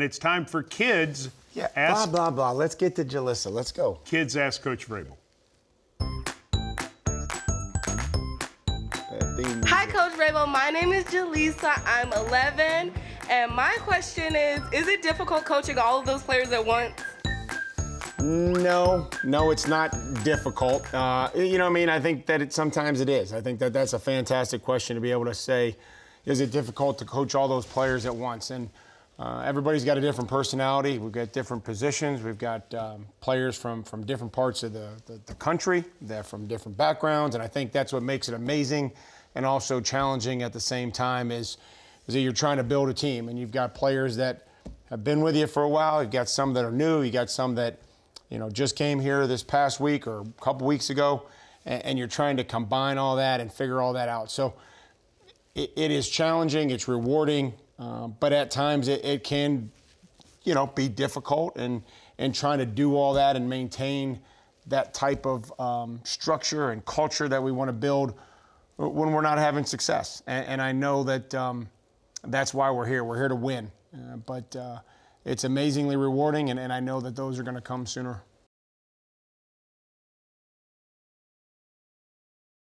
It's time for kids. Yeah, ask, blah, blah, blah. Let's get to Jalissa. Let's go. Kids ask Coach Vrabel. Hi, Coach Vrabel. My name is Jaleesa. I'm 11. And my question is Is it difficult coaching all of those players at once? No, no, it's not difficult. Uh, you know, what I mean, I think that it sometimes it is. I think that that's a fantastic question to be able to say, is it difficult to coach all those players at once? And uh, everybody's got a different personality. We've got different positions. We've got um, players from from different parts of the, the, the country. They're from different backgrounds, and I think that's what makes it amazing and also challenging at the same time. Is is that you're trying to build a team, and you've got players that have been with you for a while. You've got some that are new. You've got some that you know, just came here this past week or a couple weeks ago, and, and you're trying to combine all that and figure all that out. So it, it is challenging, it's rewarding, uh, but at times it, it, can, you know, be difficult and and trying to do all that and maintain that type of um, structure and culture that we want to build when we're not having success. And, and I know that um, that's why we're here. We're here to win, uh, but. Uh, it's amazingly rewarding, and, and I know that those are going to come sooner